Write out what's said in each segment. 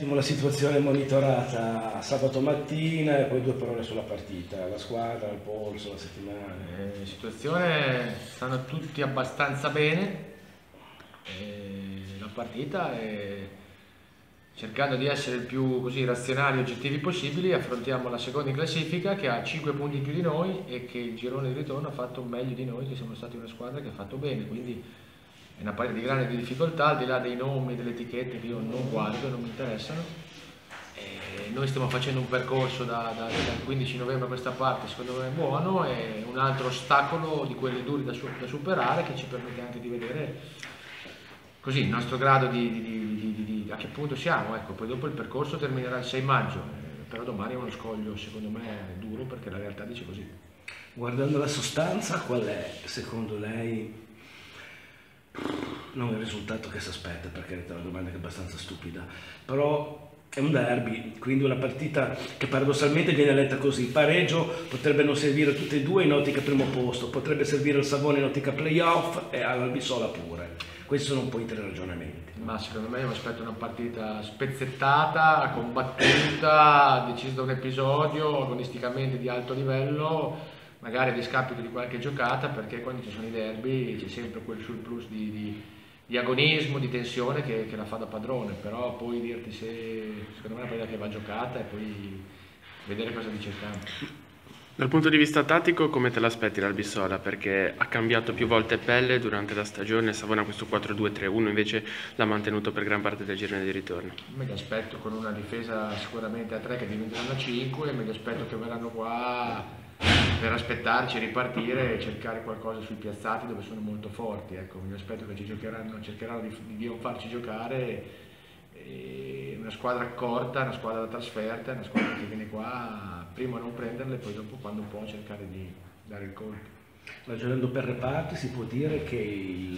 La situazione monitorata sabato mattina e poi due parole sulla partita, la squadra, il polso, la settimana. Eh, situazione stanno tutti abbastanza bene, eh, la partita è cercando di essere il più così, razionali e oggettivi possibili affrontiamo la seconda in classifica che ha 5 punti più di noi e che il girone di ritorno ha fatto meglio di noi che siamo stati una squadra che ha fatto bene quindi è una partita di grande difficoltà, al di là dei nomi, delle etichette che io non guardo, non mi interessano. E noi stiamo facendo un percorso da, da, dal 15 novembre a questa parte, secondo me buono, e un altro ostacolo di quelli duri da, da superare che ci permette anche di vedere così il nostro grado di, di, di, di, a che punto siamo. Ecco, poi dopo il percorso terminerà il 6 maggio, eh, però domani è uno scoglio secondo me duro perché la realtà dice così. Guardando la sostanza, qual è secondo lei non il risultato che si aspetta, perché è una domanda che è abbastanza stupida, però è un derby, quindi una partita che paradossalmente viene letta così, pareggio potrebbe non servire a tutti e due in ottica primo posto, potrebbe servire al Savone in ottica playoff e all'Albisola pure. Questi sono un po' i tre ragionamenti. Ma secondo me mi aspetto una partita spezzettata, combattuta, decisa da un episodio, agonisticamente di alto livello, magari a discapito di qualche giocata, perché quando ci sono i derby c'è sempre quel surplus di, di, di agonismo, di tensione che, che, la fa da padrone, però poi dirti se secondo me è una partita che va giocata e poi vedere cosa dice il campo. Dal punto di vista tattico come te l'aspetti l'Albissola? Perché ha cambiato più volte pelle durante la stagione, Savona questo 4-2-3-1 invece l'ha mantenuto per gran parte del girone di ritorno. Me li aspetto con una difesa sicuramente a 3 che diventeranno a 5 e me li aspetto che verranno qua per aspettarci, ripartire e cercare qualcosa sui piazzati dove sono molto forti. Ecco, mi aspetto che ci giocheranno, cercheranno di, di non farci giocare. Una squadra accorta, una squadra da trasferta, una squadra che viene qua prima a non prenderle e poi dopo quando può cercare di dare il colpo. Ragionando per reparti si può dire che il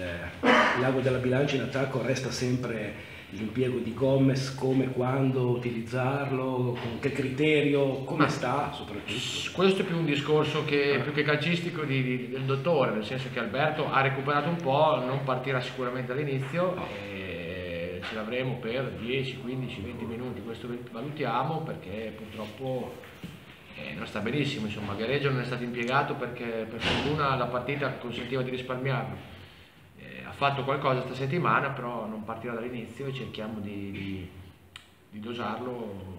lago della bilancia in attacco resta sempre l'impiego di Gomez, come, quando utilizzarlo, con che criterio, come sta soprattutto? Questo è più un discorso che, più che calcistico di, di, del dottore, nel senso che Alberto ha recuperato un po', non partirà sicuramente all'inizio, e ce l'avremo per 10, 15, 20 minuti, questo valutiamo perché purtroppo eh, non sta benissimo, insomma Gareggio non è stato impiegato perché per fortuna la partita consentiva di risparmiarlo ha fatto qualcosa questa settimana, però non partirà dall'inizio e cerchiamo di, di, di dosarlo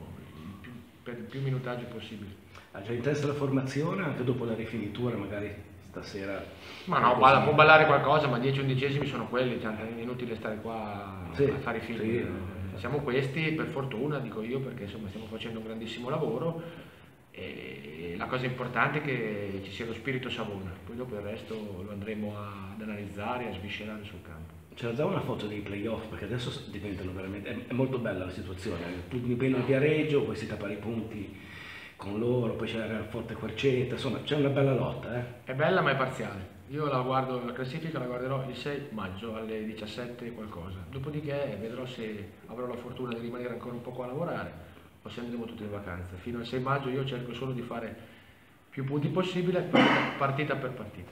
più, per il più minutaggio possibile. Ha già in testa la formazione anche dopo la rifinitura, magari stasera? Ma no, guarda, può ballare qualcosa, ma 10 undicesimi sono quelli, cioè, è inutile stare qua sì, a fare i film. Sì. Siamo questi, per fortuna, dico io, perché insomma stiamo facendo un grandissimo lavoro e la cosa importante è che ci sia lo spirito Savona, poi dopo il resto lo andremo ad analizzare, a sviscerare sul campo. C'era già una foto dei playoff perché adesso diventano veramente, è, molto bella la situazione, tu mi bene il Viareggio, poi si tappano i punti con loro, poi c'è il Forte Querceta, insomma c'è una bella lotta. Eh? È bella ma è parziale, io la guardo, la classifica la guarderò il 6 maggio alle 17 qualcosa, dopodiché vedrò se avrò la fortuna di rimanere ancora un po' qua a lavorare se andremo tutti in vacanza. Fino al 6 maggio io cerco solo di fare più punti possibile partita per partita.